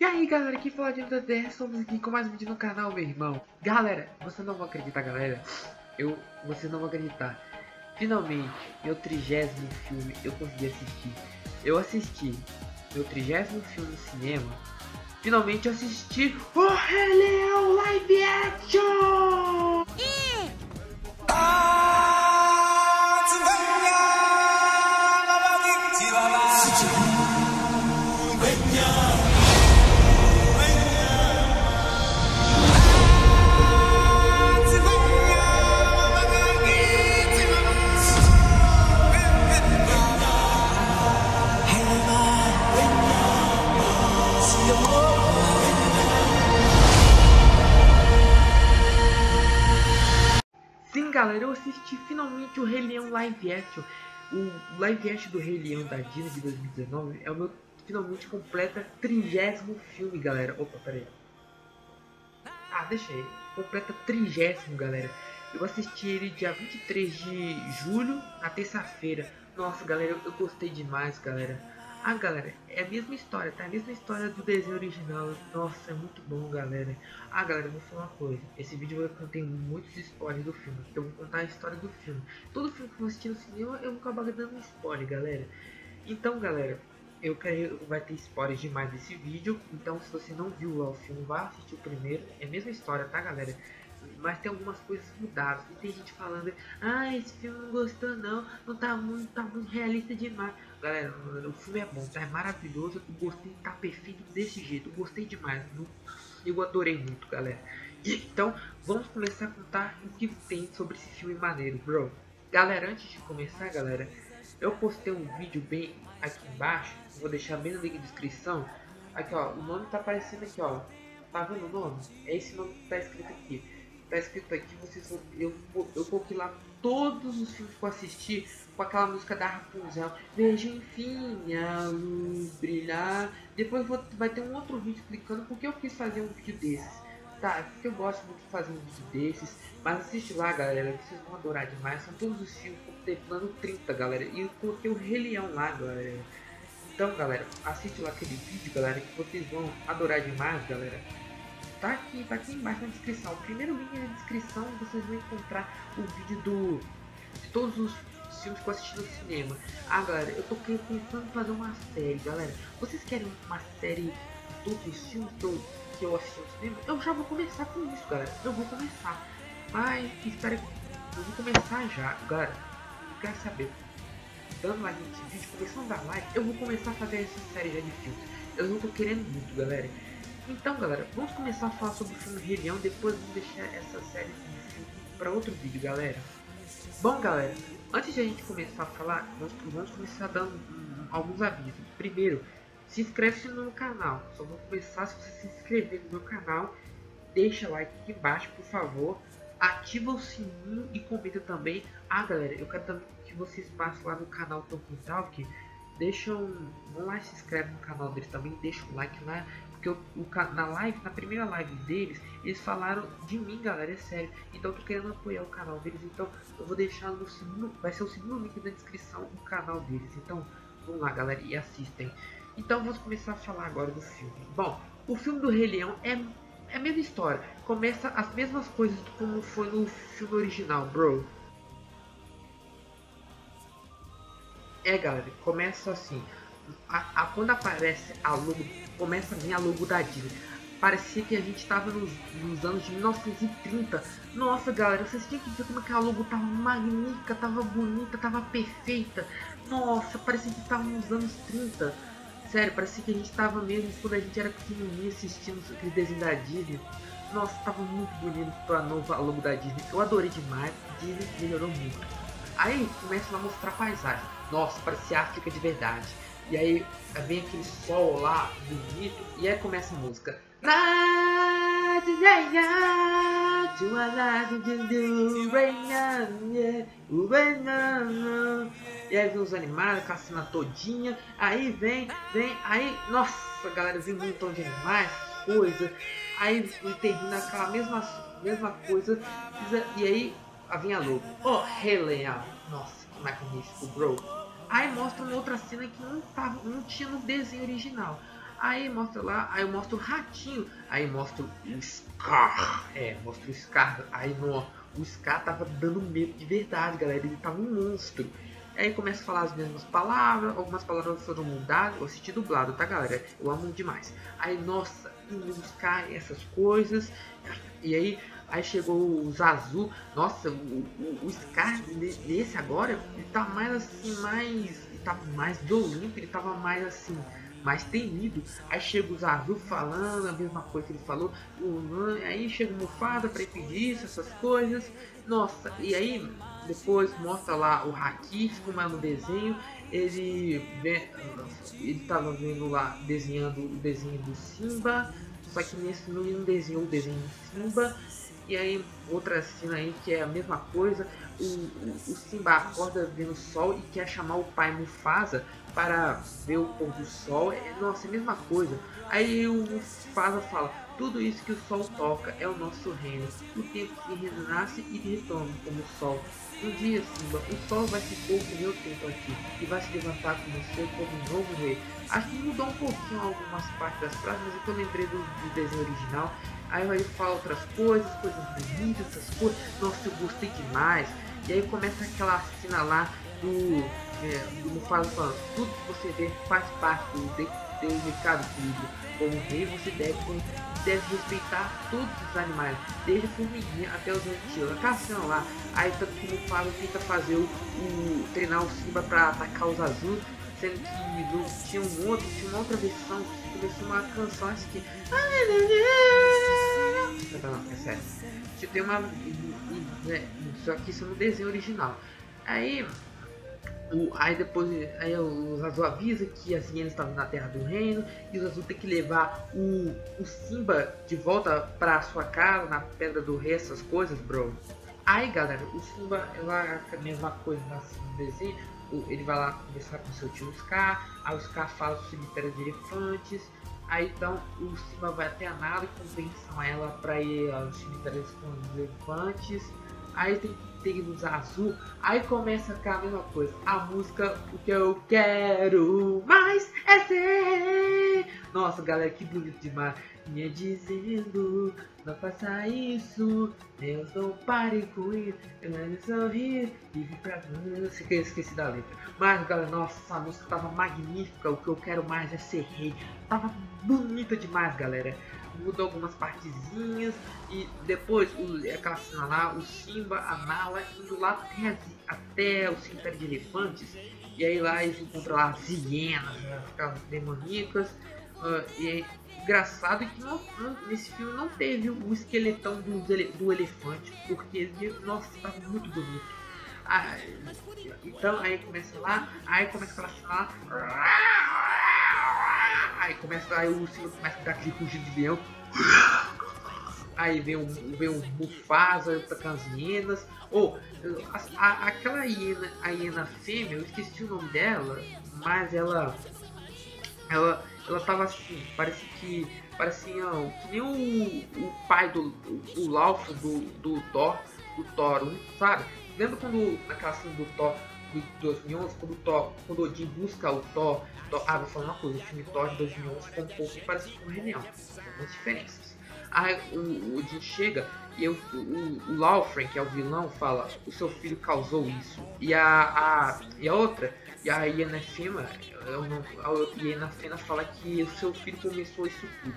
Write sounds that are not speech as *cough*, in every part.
E aí galera, aqui fala de da Terra, estamos aqui com mais um vídeo no canal, meu irmão. Galera, você não vai acreditar galera. Eu, você não vai acreditar. Finalmente, meu trigésimo filme eu consegui assistir. Eu assisti meu trigésimo filme no cinema. Finalmente eu assisti o Rei Live Action! Galera, eu assisti finalmente o Rei Leão Live Action. O live action do Rei Leão da Disney de 2019 é o meu finalmente completa trigésimo filme, galera. Opa, peraí. Ah, deixa aí. Completa trigésimo, galera. Eu assisti ele dia 23 de julho, na terça-feira. Nossa, galera, eu gostei demais, galera. Ah, galera, é a mesma história, tá? A mesma história do desenho original. Nossa, é muito bom, galera. Ah, galera, vou falar uma coisa. Esse vídeo conter muitos spoilers do filme. Eu vou contar a história do filme. Todo filme que eu assistir no cinema, eu vou acabar dando spoiler, galera. Então, galera, eu quero vai ter spoilers demais desse vídeo. Então, se você não viu o filme, vá assistir o primeiro. É a mesma história, tá, galera? mas tem algumas coisas mudadas. E tem gente falando, ah, esse filme não gostou não, não tá muito, tá muito realista demais. Galera, o filme é bom, tá? É maravilhoso, eu gostei, tá perfeito desse jeito, eu gostei demais, eu adorei muito, galera. Então, vamos começar a contar o que tem sobre esse filme maneiro, bro. Galera, antes de começar, galera, eu postei um vídeo bem aqui embaixo, vou deixar bem no link descrição. Aqui, ó, o nome tá aparecendo aqui, ó. Tá vendo o nome? É esse nome que tá escrito aqui tá escrito aqui, vocês eu, eu coloquei lá todos os filmes que eu assisti com aquela música da Rapunzel. Veja enfim a luz brilhar. Depois vou, vai ter um outro vídeo explicando porque eu quis fazer um vídeo desses. Tá, porque eu gosto muito de fazer um vídeo desses. Mas assiste lá, galera, vocês vão adorar demais. São todos os filmes contemplando 30, galera. E eu coloquei o Rei Leão lá, galera. Então, galera, assiste lá aquele vídeo, galera, que vocês vão adorar demais, galera tá aqui, tá aqui embaixo na descrição. O primeiro link na descrição vocês vão encontrar o vídeo do de todos os filmes que eu assisti no cinema. Ah, galera, eu tô pensando em fazer uma série, galera. Vocês querem uma série de todos os filmes que eu, que eu assisti no cinema? Eu já vou começar com isso, galera. Eu vou começar. Mas, espera eu vou começar já, galera. Eu quero saber. Dando like nesse vídeo, começando a dar like, eu vou começar a fazer essa série já de filmes. Eu não tô querendo muito, galera. Então galera, vamos começar a falar sobre o filme Rei Leão, depois vamos deixar essa série para outro vídeo, galera. Bom galera, antes de a gente começar a falar, vamos começar dando um, alguns avisos. Primeiro, se inscreve no canal, só vou começar se você se inscrever no meu canal, deixa like aqui embaixo por favor, ativa o sininho e comenta também. Ah galera, eu quero também que vocês passem lá no canal Tolkien Talk, deixam, vão lá se inscreve no canal deles também, deixa um like lá, porque o, o, na live, na primeira live deles, eles falaram de mim, galera, é sério. Então eu tô querendo apoiar o canal deles. Então eu vou deixar no segundo. Vai ser o segundo link na descrição o canal deles. Então vamos lá, galera, e assistem. Então vamos começar a falar agora do filme. Bom, o filme do Rei Leão é, é a mesma história. Começa as mesmas coisas como foi no filme original, bro. É, galera, começa assim a, a, quando aparece a logo, começa a vir a logo da Disney. Parecia que a gente estava nos, nos, anos de 1930. Nossa, galera, vocês tinham que ver como que a logo tava magnífica, tava bonita, tava perfeita. Nossa, parecia que estava nos anos 30. Sério, parecia que a gente estava mesmo quando a gente era pequenininho assistindo aquele desenho da Disney. Nossa, tava muito bonito a nova logo da Disney. Eu adorei demais. Disney melhorou muito. Aí começa a mostrar a paisagem. Nossa, parecia África de verdade. E aí vem aquele sol lá, bonito, e aí começa a música. E aí vem os animais, aquela cena todinha. Aí vem, vem, aí, nossa galera, vem um montão de animais, coisa. Aí termina aquela mesma, mesma coisa. E aí a logo. Oh, Rei Leão. Nossa, que magnífico, bro. Aí mostra uma outra cena que não, tava, não tinha no desenho original. Aí mostra lá, aí mostra o ratinho, aí mostra o Scar, é, mostra o Scar, aí no, o Scar tava dando medo de verdade, galera, ele tava um monstro. Aí começa a falar as mesmas palavras, algumas palavras foram mudadas, eu assisti dublado, tá galera? Eu amo demais. Aí, nossa, indo buscar essas coisas, e aí Aí chegou o Zazu, nossa, o, o, o Scar desse agora, ele tá mais assim, mais. Ele tá mais violento, ele tava mais assim, mais temido. Aí chega o Zazu falando a mesma coisa que ele falou. O, aí chega o Mufasa pra impedir isso, essas coisas. Nossa, e aí depois mostra lá o Haki, como é no desenho. Ele, ele tava vendo lá, desenhando o desenho do Simba. Só que nesse não desenhou o desenho do Simba e aí, outra cena aí que é a mesma coisa, o, o, Simba acorda vendo o sol e quer chamar o pai Mufasa para ver o pôr do sol. É, nossa, é a mesma coisa. Aí o Mufasa fala, tudo isso que o sol toca é o nosso reino. O tempo que renasce e retorna como o sol. Um dia, Simba, o sol vai se pôr com meu tempo aqui e vai se levantar com você como um novo rei. Acho que mudou um pouquinho algumas partes das frases, mas eu lembrei do, do desenho original. Aí ele fala outras coisas, coisas bonitas, essas coisas. Nossa, eu gostei demais. E aí começa aquela cena lá do, é, do Mufasa falando, tudo que você vê faz parte do, do recado equilíbrio. Como rei, você deve, deve respeitar todos os animais, desde a formiguinha até os antigos. Aquela cena lá, aí tanto que o Mufasa tenta fazer o, o treinar o Simba para atacar os azuis, sendo que no, tinha um outro, tinha uma outra versão, começou uma canção acho que. Não, não, é sério. Tem uma. Né, só que isso é no desenho original. Aí. O, aí depois aí o Azul avisa que as hienas estavam na Terra do Reino e o Azul tem que levar o, o Simba de volta pra sua casa, na Pedra do Rei, essas coisas, bro. Aí galera, o Simba é a mesma coisa no desenho, ele vai lá conversar com seu tio Scar, aí o Scar fala do cemitério de elefantes, aí então o Simba vai até a nave convencem ela para ir ao cemitério dos elefantes, aí tem usar azul, aí começa a a mesma coisa, a música O que eu quero mais é ser. Nossa galera, que bonito demais. Me dizendo não faça isso, Deus não pare com isso, eu não sorrir, vive pra que eu esqueci da letra. Mas galera, nossa, essa música tava magnífica, o que eu quero mais é ser rei. Tava bonita demais, galera. Mudou algumas partezinhas e depois o, aquela cena lá, o Simba, a Nala indo lá até, até o cemitério de elefantes. E aí lá eles encontram lá as hienas, né, aquelas demoníacas. Uh, e engraçado que não, nesse filme não teve o esqueletão do, do elefante, porque nossa, estava muito bonito. Então aí começa lá, aí começa a falar aí começa aí o Simba começa a dar aquele rugido de leão. Aí vem o, vem o Mufasa com as hienas. Ou oh, aquela hiena, a hiena fêmea, eu esqueci o nome dela, mas ela ela ela tava assim, parece que. Parecia que nem o, o pai do. O, o do, do Thor, do Thor 1, sabe? Lembra quando naquela cena do Thor de 2011, quando o Thor, quando o Odin busca o Thor, Thor ah, vou falar uma coisa, o filme Thor de 2011 ficou um pouco parecido com o tem algumas diferenças. Aí o, o Odin chega e eu, o, o Laufren, que é o vilão, fala: O seu filho causou isso. E a, a, e a outra, e a Iana Fema, a Iana Fena fala que o seu filho começou isso tudo.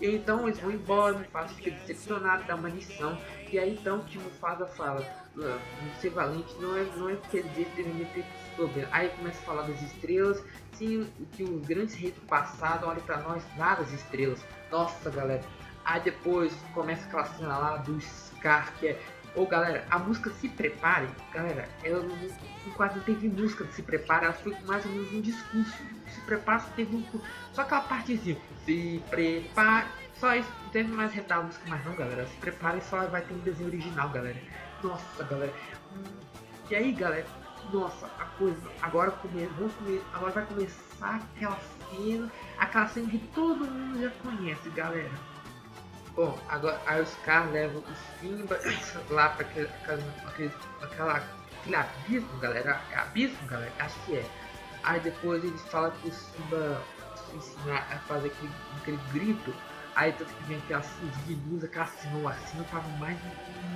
E então eles vão embora, Mufasa fica decepcionado, dá uma lição. E aí então que Mufasa fala: ser valente não é, não é porque ele deveria ter problema. Aí começa a falar das estrelas. Sim, que os grandes reis do passado olhem para nós lá das estrelas. Nossa, galera, Aí depois começa aquela cena lá do Scar, que é. Ô galera, a música Se Prepare, galera, ela não, quase não teve música de Se Prepare, ela foi mais ou menos um discurso. Se Prepare só teve um. Só aquela partezinha. Se Prepare. Só isso, não teve mais retar a música mais não, galera. Se Prepare só vai ter um desenho original, galera. Nossa, galera. E aí, galera, nossa, a coisa. Agora, come, vamos comer, agora vai começar aquela cena. Aquela cena que todo mundo já conhece, galera Bom, agora aí os caras levam o Simba lá para aquele, aquele, aquela, aquele abismo, galera. É abismo, galera? Acho que é. Aí depois eles falam que o Simba, ensina a fazer aquele, aquele grito. Aí tanto que vem aquela fuzil de luz, aquela cena, a cena tava mais.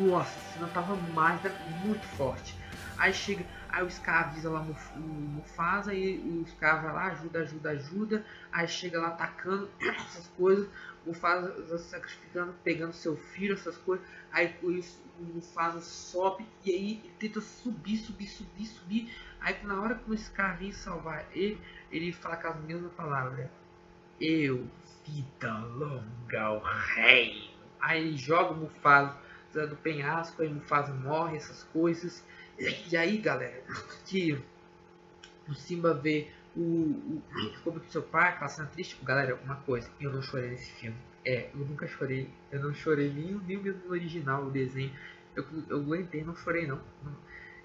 Nossa, a cena tava mais muito forte. Aí chega, aí o Scar avisa lá no Mufasa e o Scar vai lá, ajuda, ajuda, ajuda. Aí chega lá atacando *coughs* essas coisas. O Mufasa sacrificando, pegando seu filho, essas coisas. Aí o Mufasa sobe e aí ele tenta subir, subir, subir, subir. Aí na hora que o Scar vem salvar ele, ele fala com as mesmas palavras. Eu, vida longa ao rei. Aí ele joga o Mufasa do penhasco, aí o Mufasa morre, essas coisas. E aí, galera, *laughs* que o Simba vê o, o como que seu pai, aquela cena triste. Galera, uma coisa, eu não chorei nesse filme. É, eu nunca chorei. Eu não chorei nem, nem mesmo original, o desenho. Eu, eu aguentei, não chorei não.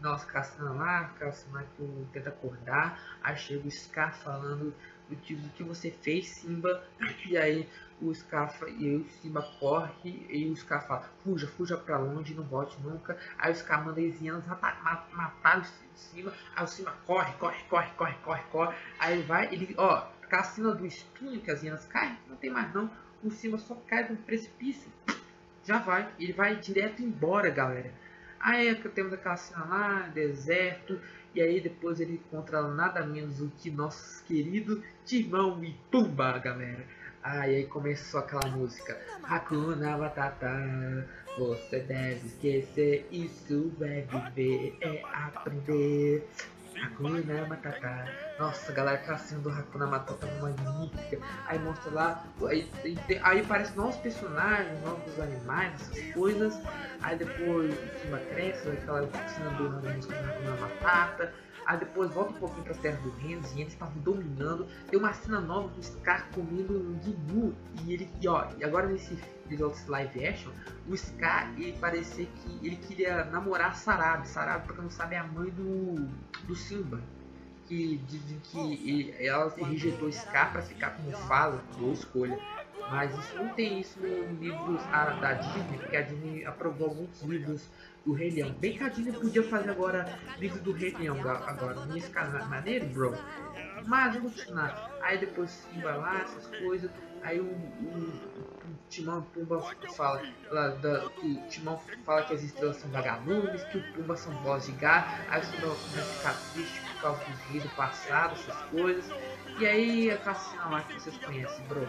Nossa, caçando lá, eu tento acordar. Aí chega o Scar falando do tipo que você fez, Simba. E aí o Scar e o Simba corre e o Scar fala, fuja, fuja pra longe, não volte nunca. Aí o Scar manda as hienas matar, matar o Simba. Aí o Simba corre, corre, corre, corre, corre, corre. Aí ele vai, ele, ó, a cena do espinho que as hienas caem, não tem mais não. O Simba só cai do precipício. Já vai, ele vai direto embora, galera. Aí temos aquela cena lá, deserto, e aí depois ele encontra nada menos do que nosso querido Timão e Pumba, galera. Aí, aí começou aquela música Hakuna Batata Você deve esquecer Isso é viver, é aprender Hakuna Matata Nossa, galera, aquela cena do Hakuna Matata é magnífica Aí mostra lá Aí, aí, aparecem novos personagens Novos animais, essas coisas. Aí depois o cima cresce Aquela cena do do Hakuna Matata Aí depois volta um pouquinho para as terras do Rennes e eles estavam dominando. Tem uma cena nova do Scar comendo um Gnu. E ele, e, ó, e agora nesse live action, o Scar ele parecia que ele queria namorar Sarab. Sarab, pra quem não sabe, é a mãe do, do Simba. Que dizem que ele, ela rejeitou Scar para ficar com o Fala, boa escolha. Mas isso não tem isso nos livros da Disney, porque a Disney aprovou alguns livros do Rei Leão. Bem que a Disney podia fazer agora livro do Rei Leão agora, nesse caso, maneiro, bro. Mas vamos continuar. Aí depois Simba lá, essas coisas. Aí o, o, o Timão Pumba fala lá, da, o Timão fala que as estrelas são vagalumes, que o Pumba são voz de gato. Aí o Simba começa a ficar triste por causa dos rios do passado, essas coisas. E aí a cena lá que vocês conhecem, bro.